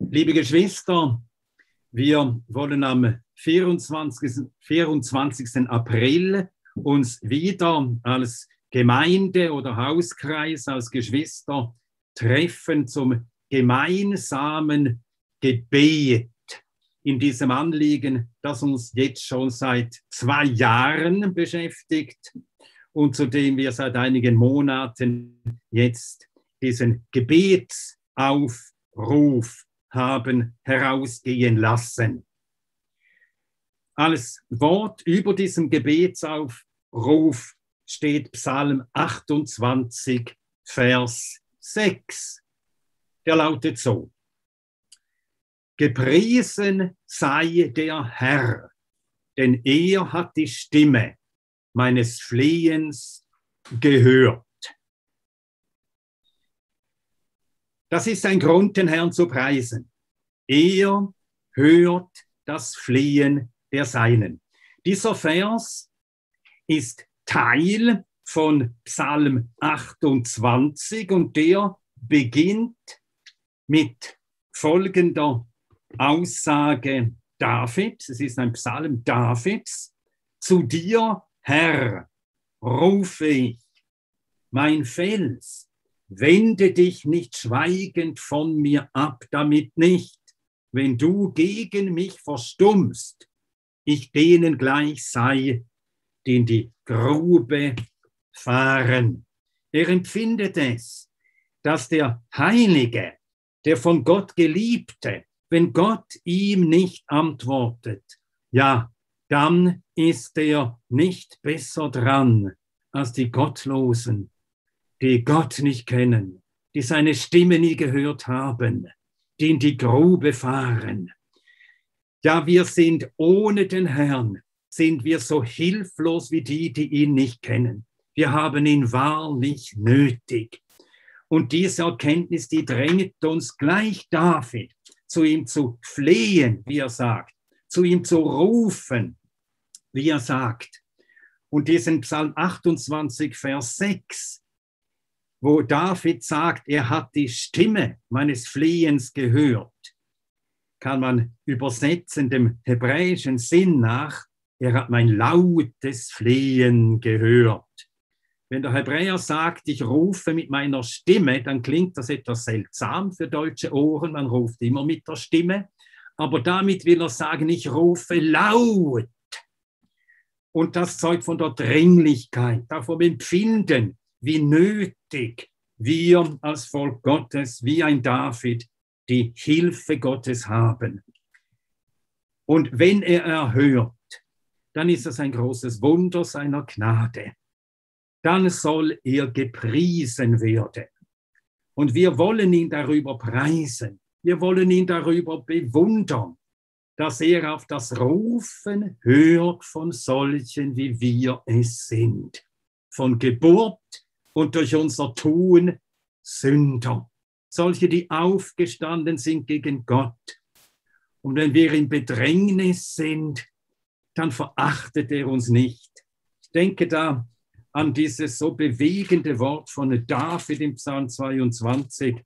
Liebe Geschwister, wir wollen am 24. 24. April uns wieder als Gemeinde oder Hauskreis, als Geschwister treffen zum gemeinsamen Gebet in diesem Anliegen, das uns jetzt schon seit zwei Jahren beschäftigt und zu dem wir seit einigen Monaten jetzt diesen Gebetsaufruf haben herausgehen lassen. Als Wort über diesem Gebetsaufruf steht Psalm 28, Vers 6. Der lautet so. Gepriesen sei der Herr, denn er hat die Stimme meines Flehens gehört. Das ist ein Grund, den Herrn zu preisen. Er hört das Flehen der Seinen. Dieser Vers ist Teil von Psalm 28 und der beginnt mit folgender Aussage David. Es ist ein Psalm Davids. Zu dir, Herr, rufe ich, mein Fels, Wende dich nicht schweigend von mir ab, damit nicht, wenn du gegen mich verstummst, ich denen gleich sei, die in die Grube fahren. Er empfindet es, dass der Heilige, der von Gott geliebte, wenn Gott ihm nicht antwortet, ja, dann ist er nicht besser dran als die Gottlosen, die Gott nicht kennen, die seine Stimme nie gehört haben, die in die Grube fahren. Ja, wir sind ohne den Herrn, sind wir so hilflos wie die, die ihn nicht kennen. Wir haben ihn wahrlich nötig. Und diese Erkenntnis, die drängt uns gleich David, zu ihm zu flehen, wie er sagt, zu ihm zu rufen, wie er sagt. Und diesen Psalm 28, Vers 6, wo David sagt, er hat die Stimme meines Flehens gehört, kann man übersetzen dem hebräischen Sinn nach, er hat mein lautes Flehen gehört. Wenn der Hebräer sagt, ich rufe mit meiner Stimme, dann klingt das etwas seltsam für deutsche Ohren, man ruft immer mit der Stimme, aber damit will er sagen, ich rufe laut. Und das zeugt von der Dringlichkeit, auch vom Empfinden, wie nötig wir als Volk Gottes, wie ein David, die Hilfe Gottes haben. Und wenn er erhört, dann ist das ein großes Wunder seiner Gnade. Dann soll er gepriesen werden. Und wir wollen ihn darüber preisen. Wir wollen ihn darüber bewundern, dass er auf das Rufen hört von solchen, wie wir es sind. Von Geburt und durch unser Tun Sünder. Solche, die aufgestanden sind gegen Gott. Und wenn wir in Bedrängnis sind, dann verachtet er uns nicht. Ich denke da an dieses so bewegende Wort von David im Psalm 22.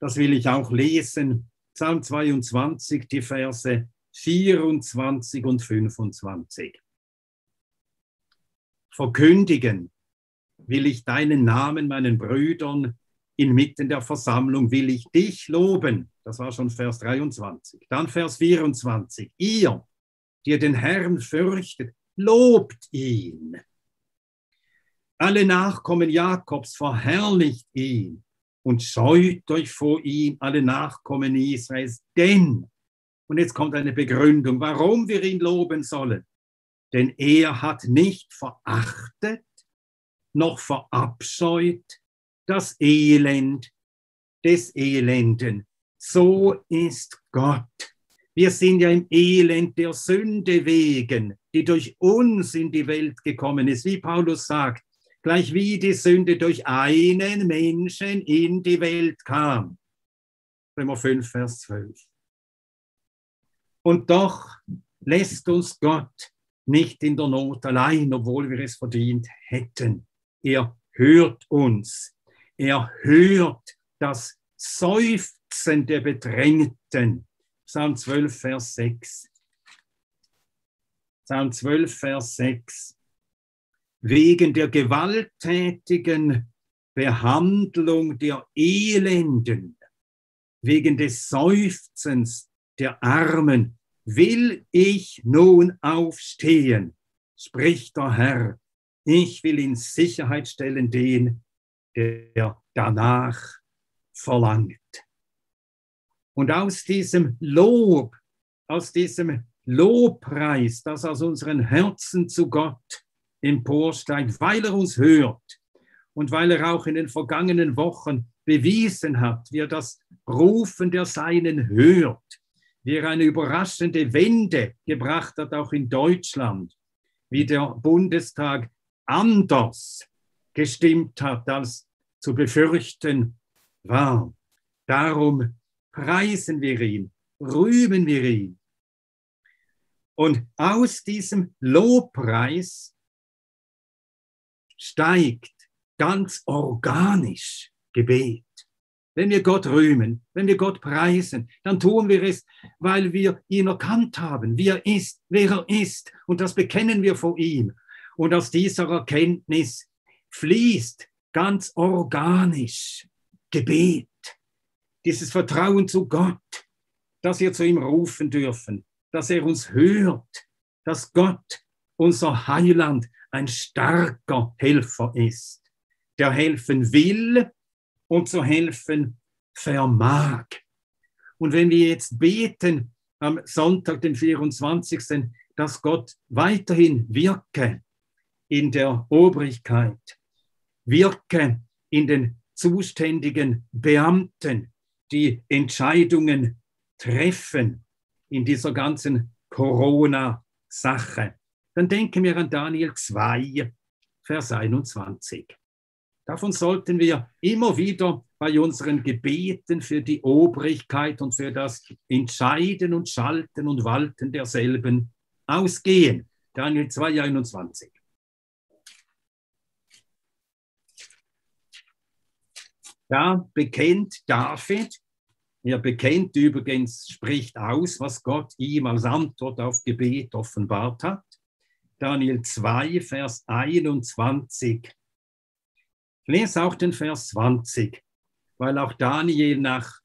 Das will ich auch lesen. Psalm 22, die Verse 24 und 25. Verkündigen will ich deinen Namen meinen Brüdern inmitten der Versammlung will ich dich loben. Das war schon Vers 23. Dann Vers 24. Ihr, die ihr den Herrn fürchtet, lobt ihn. Alle Nachkommen Jakobs verherrlicht ihn und scheut euch vor ihm, alle Nachkommen Israels. Denn, und jetzt kommt eine Begründung, warum wir ihn loben sollen. Denn er hat nicht verachtet, noch verabscheut das Elend des Elenden. So ist Gott. Wir sind ja im Elend der Sünde wegen, die durch uns in die Welt gekommen ist, wie Paulus sagt, gleich wie die Sünde durch einen Menschen in die Welt kam. Römer 5, Vers 12. Und doch lässt uns Gott nicht in der Not allein, obwohl wir es verdient hätten. Er hört uns. Er hört das Seufzen der Bedrängten. Psalm 12, Vers 6. Psalm 12, Vers 6. Wegen der gewalttätigen Behandlung der Elenden, wegen des Seufzens der Armen, will ich nun aufstehen, spricht der Herr. Ich will in Sicherheit stellen den, der danach verlangt. Und aus diesem Lob, aus diesem Lobpreis, das aus unseren Herzen zu Gott emporsteigt, weil er uns hört und weil er auch in den vergangenen Wochen bewiesen hat, wie er das Rufen der Seinen hört, wie er eine überraschende Wende gebracht hat, auch in Deutschland, wie der Bundestag anders gestimmt hat, als zu befürchten war. Darum preisen wir ihn, rühmen wir ihn. Und aus diesem Lobpreis steigt ganz organisch Gebet. Wenn wir Gott rühmen, wenn wir Gott preisen, dann tun wir es, weil wir ihn erkannt haben, wie er ist, wer er ist. Und das bekennen wir vor ihm. Und aus dieser Erkenntnis fließt ganz organisch Gebet, dieses Vertrauen zu Gott, dass wir zu ihm rufen dürfen, dass er uns hört, dass Gott, unser Heiland, ein starker Helfer ist, der helfen will und zu helfen vermag. Und wenn wir jetzt beten am Sonntag, den 24., dass Gott weiterhin wirke in der Obrigkeit, wirke in den zuständigen Beamten, die Entscheidungen treffen in dieser ganzen Corona-Sache, dann denken wir an Daniel 2, Vers 21. Davon sollten wir immer wieder bei unseren Gebeten für die Obrigkeit und für das Entscheiden und Schalten und Walten derselben ausgehen. Daniel 2, 21. Da bekennt David, er bekennt übrigens, spricht aus, was Gott ihm als Antwort auf Gebet offenbart hat. Daniel 2, Vers 21. Ich lese auch den Vers 20, weil auch Daniel nach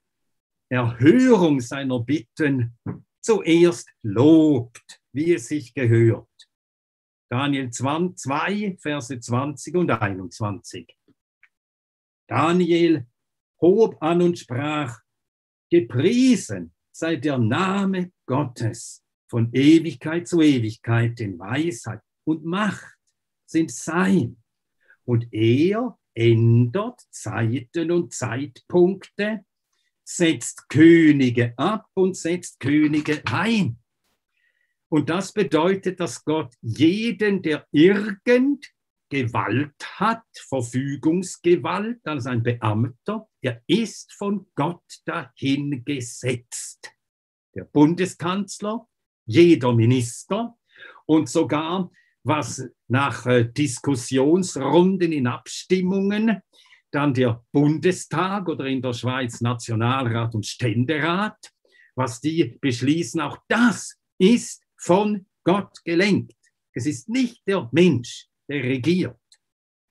Erhörung seiner Bitten zuerst lobt, wie es sich gehört. Daniel 2, Verse 20 und 21. Daniel hob an und sprach, gepriesen sei der Name Gottes von Ewigkeit zu Ewigkeit, denn Weisheit und Macht sind sein. Und er ändert Zeiten und Zeitpunkte, setzt Könige ab und setzt Könige ein. Und das bedeutet, dass Gott jeden, der irgend Gewalt hat, Verfügungsgewalt als ein Beamter, er ist von Gott dahin gesetzt. Der Bundeskanzler, jeder Minister und sogar was nach äh, Diskussionsrunden in Abstimmungen dann der Bundestag oder in der Schweiz Nationalrat und Ständerat, was die beschließen, auch das ist von Gott gelenkt. Es ist nicht der Mensch, der regiert.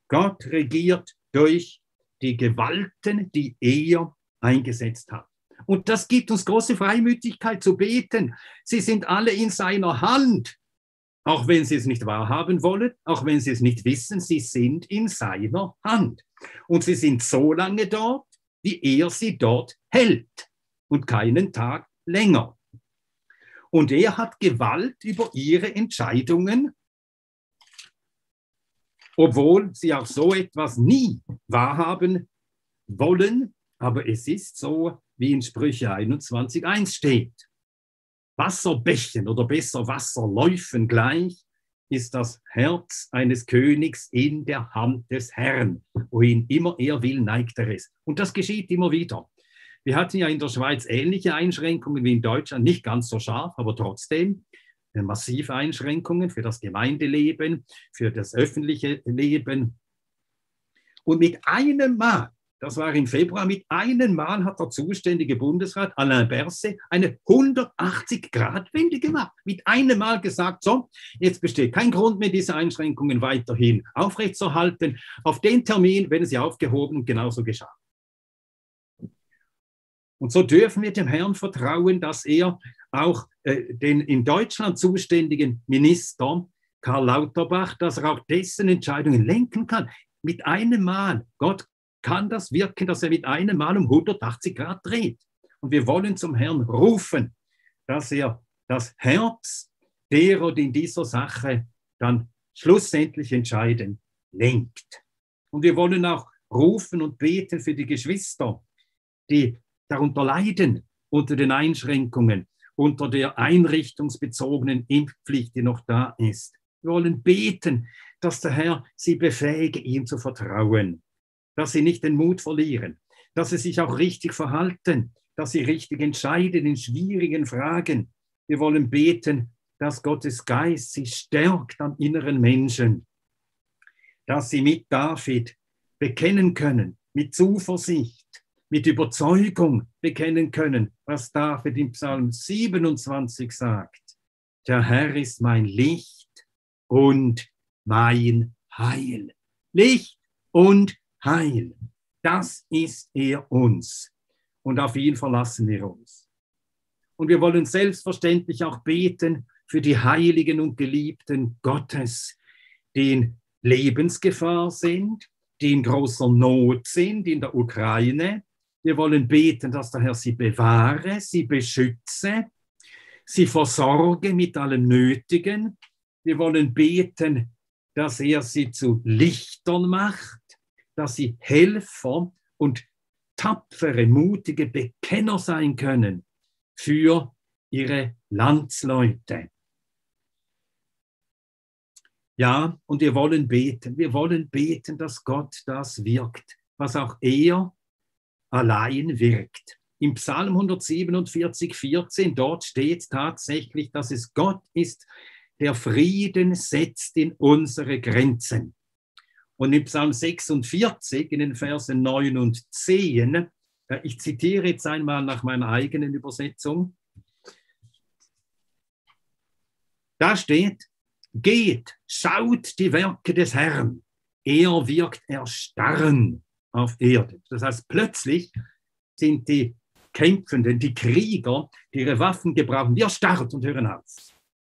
Gott regiert durch die Gewalten, die er eingesetzt hat. Und das gibt uns große Freimütigkeit zu beten. Sie sind alle in seiner Hand. Auch wenn sie es nicht wahrhaben wollen, auch wenn sie es nicht wissen, sie sind in seiner Hand. Und sie sind so lange dort, wie er sie dort hält und keinen Tag länger. Und er hat Gewalt über ihre Entscheidungen obwohl sie auch so etwas nie wahrhaben wollen. Aber es ist so, wie in Sprüche 21.1 steht. Wasserbächen oder besser Wasserläufen gleich ist das Herz eines Königs in der Hand des Herrn. Wohin immer er will, neigt er es. Und das geschieht immer wieder. Wir hatten ja in der Schweiz ähnliche Einschränkungen wie in Deutschland, nicht ganz so scharf, aber trotzdem massive Einschränkungen für das Gemeindeleben, für das öffentliche Leben. Und mit einem Mal das war im Februar, mit einem Mal hat der zuständige Bundesrat Alain Berset eine 180-Grad-Wende gemacht. Mit einem Mal gesagt, so, jetzt besteht kein Grund mehr, diese Einschränkungen weiterhin aufrechtzuerhalten. Auf den Termin werden sie aufgehoben und genauso geschah. Und so dürfen wir dem Herrn vertrauen, dass er auch äh, den in Deutschland zuständigen Minister Karl Lauterbach, dass er auch dessen Entscheidungen lenken kann. Mit einem Mal. Gott kann das wirken, dass er mit einem Mal um 180 Grad dreht. Und wir wollen zum Herrn rufen, dass er das Herz derer, die in dieser Sache dann schlussendlich entscheiden, lenkt. Und wir wollen auch rufen und beten für die Geschwister, die darunter leiden unter den Einschränkungen, unter der einrichtungsbezogenen Impfpflicht, die noch da ist. Wir wollen beten, dass der Herr sie befähige, ihm zu vertrauen dass sie nicht den Mut verlieren, dass sie sich auch richtig verhalten, dass sie richtig entscheiden in schwierigen Fragen. Wir wollen beten, dass Gottes Geist sie stärkt am inneren Menschen, dass sie mit David bekennen können, mit Zuversicht, mit Überzeugung bekennen können, was David im Psalm 27 sagt. Der Herr ist mein Licht und mein Heil. Licht und Heil. Das ist er uns. Und auf ihn verlassen wir uns. Und wir wollen selbstverständlich auch beten für die Heiligen und Geliebten Gottes, die in Lebensgefahr sind, die in großer Not sind in der Ukraine. Wir wollen beten, dass der Herr sie bewahre, sie beschütze, sie versorge mit allem Nötigen. Wir wollen beten, dass er sie zu Lichtern macht, dass sie Helfer und tapfere, mutige Bekenner sein können für ihre Landsleute. Ja, und wir wollen beten. Wir wollen beten, dass Gott das wirkt, was auch er allein wirkt. Im Psalm 147, 14, dort steht tatsächlich, dass es Gott ist, der Frieden setzt in unsere Grenzen. Und in Psalm 46, in den Versen 9 und 10, äh, ich zitiere jetzt einmal nach meiner eigenen Übersetzung, da steht, geht, schaut die Werke des Herrn, er wirkt erstarren auf Erde. Das heißt, plötzlich sind die Kämpfenden, die Krieger, die ihre Waffen gebrauchen, die erstarrt und hören auf.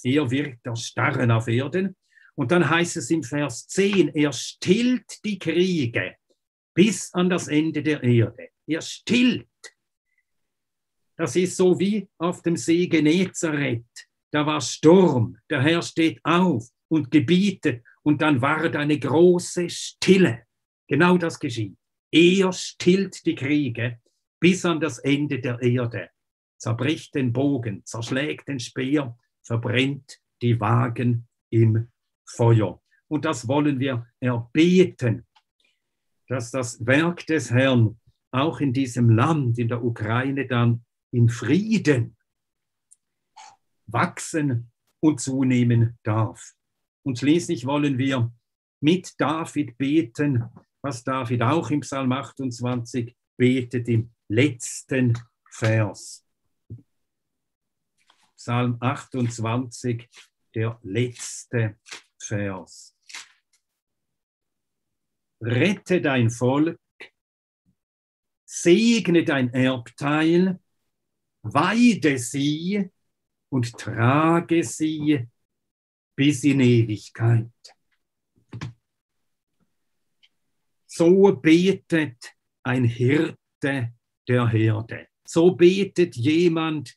Er wirkt erstarren auf Erden und dann heißt es im Vers 10, er stillt die Kriege bis an das Ende der Erde. Er stillt. Das ist so wie auf dem See Genezareth. Da war Sturm, der Herr steht auf und gebietet und dann war eine große Stille. Genau das geschieht. Er stillt die Kriege bis an das Ende der Erde, zerbricht den Bogen, zerschlägt den Speer, verbrennt die Wagen im Feuer. Und das wollen wir erbeten, dass das Werk des Herrn auch in diesem Land, in der Ukraine, dann in Frieden wachsen und zunehmen darf. Und schließlich wollen wir mit David beten, was David auch im Psalm 28 betet im letzten Vers. Psalm 28, der letzte Vers. Rette dein Volk, segne dein Erbteil, weide sie und trage sie bis in Ewigkeit. So betet ein Hirte der Herde. So betet jemand,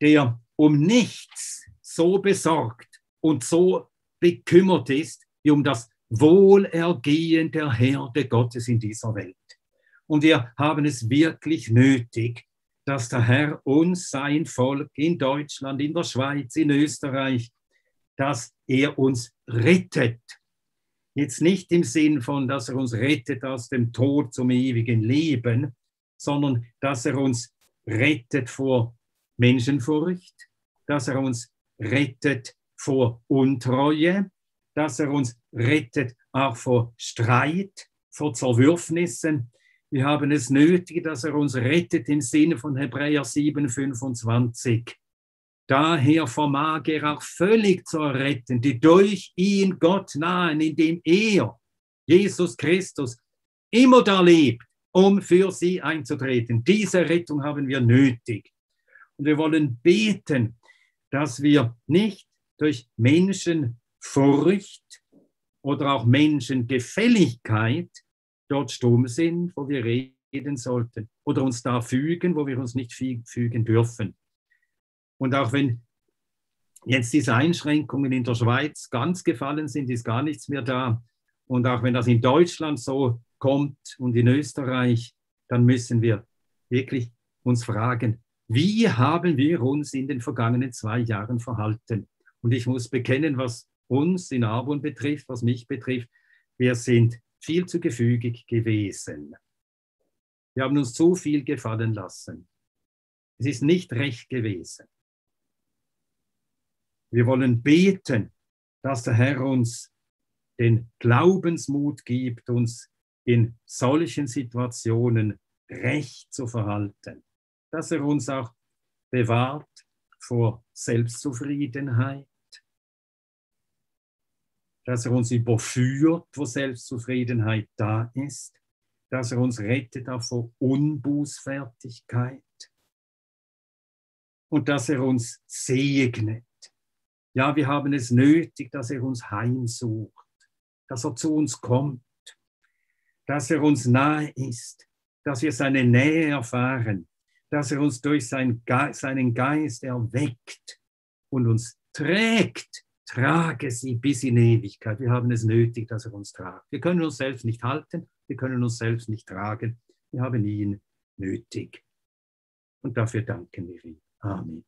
der um nichts so besorgt und so bekümmert ist wie um das Wohlergehen der Herde Gottes in dieser Welt. Und wir haben es wirklich nötig, dass der Herr uns, sein Volk in Deutschland, in der Schweiz, in Österreich, dass er uns rettet. Jetzt nicht im Sinn von, dass er uns rettet aus dem Tod zum ewigen Leben, sondern dass er uns rettet vor Menschenfurcht, dass er uns rettet vor Untreue, dass er uns rettet auch vor Streit, vor Zerwürfnissen. Wir haben es nötig, dass er uns rettet im Sinne von Hebräer 7, 25. Daher vermag er auch völlig zu erretten, die durch ihn Gott nahen, indem er, Jesus Christus, immer da lebt, um für sie einzutreten. Diese Rettung haben wir nötig. Und wir wollen beten, dass wir nicht durch Menschenfurcht oder auch Menschengefälligkeit dort stumm sind, wo wir reden sollten, oder uns da fügen, wo wir uns nicht fügen dürfen. Und auch wenn jetzt diese Einschränkungen in der Schweiz ganz gefallen sind, ist gar nichts mehr da. Und auch wenn das in Deutschland so kommt und in Österreich, dann müssen wir wirklich uns fragen, wie haben wir uns in den vergangenen zwei Jahren verhalten? Und ich muss bekennen, was uns in Arbon betrifft, was mich betrifft, wir sind viel zu gefügig gewesen. Wir haben uns zu viel gefallen lassen. Es ist nicht recht gewesen. Wir wollen beten, dass der Herr uns den Glaubensmut gibt, uns in solchen Situationen recht zu verhalten, dass er uns auch bewahrt vor Selbstzufriedenheit, dass er uns überführt, wo Selbstzufriedenheit da ist, dass er uns rettet auch vor Unbußfertigkeit. Und dass er uns segnet ja, wir haben es nötig, dass er uns heimsucht, dass er zu uns kommt, dass er uns nahe ist, dass wir seine Nähe erfahren, dass er uns durch seinen Geist erweckt und uns trägt. Trage sie bis in Ewigkeit. Wir haben es nötig, dass er uns tragt. Wir können uns selbst nicht halten, wir können uns selbst nicht tragen. Wir haben ihn nötig. Und dafür danken wir ihm. Amen.